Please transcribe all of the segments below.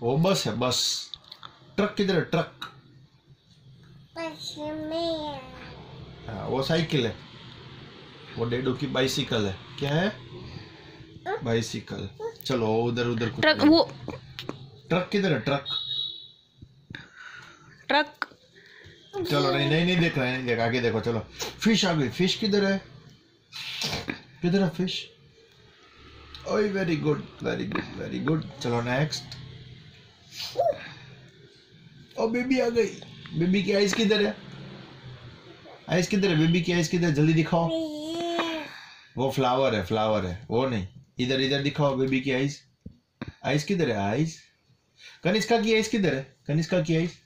वो बस है बस ट्रक किधर है ट्रक बस में हाँ वो साइकिल है वो डेडो की बाइसिकल है क्या है बाइसिकल चलो उधर उधर कुछ ट्रक वो ट्रक किधर है ट्रक ट्रक चलो नहीं नहीं नहीं देख रहे नहीं देख आगे देखो चलो फ़िश आ गई फ़िश किधर है किधर है फ़िश ओए very good very good very good चलो नेक्स्ट ओ बेबी आ गई। बेबी की आइस किधर है? आइस किधर है? बेबी की आइस किधर जल्दी दिखाओ। वो फ्लावर है फ्लावर है। वो नहीं। इधर इधर दिखाओ बेबी की आइस आइस किधर है? आइस कनिष्का की आइस किधर है? कनिष्का की आइस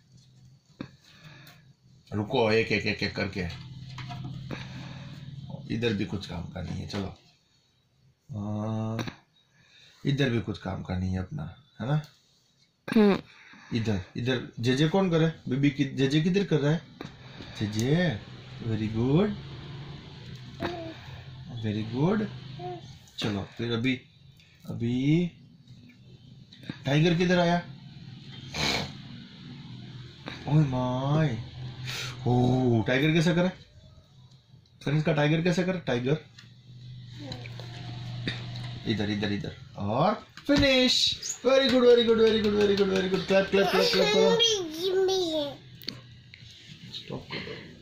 रुको, एक एक एक एक करके। इधर भी कुछ काम का नहीं है, चलो। इधर भी कुछ काम का नहीं है अपना, है ना? हम्म। इधर इधर। जेजे कौन कर बीबी की, जेजे किधर कर रहा है? जेजे वेरी गुड वेरी गुड चलो, फिर अभी अभी टाइगर किधर आया? ओए माय। ओ टाइगर कैसे करे? कनिष्क का टाइगर कैसे करे? टाइगर इधर इधर इधर। और finish very good very good very good very good very good clap clap clap clap करो स्टॉप करो।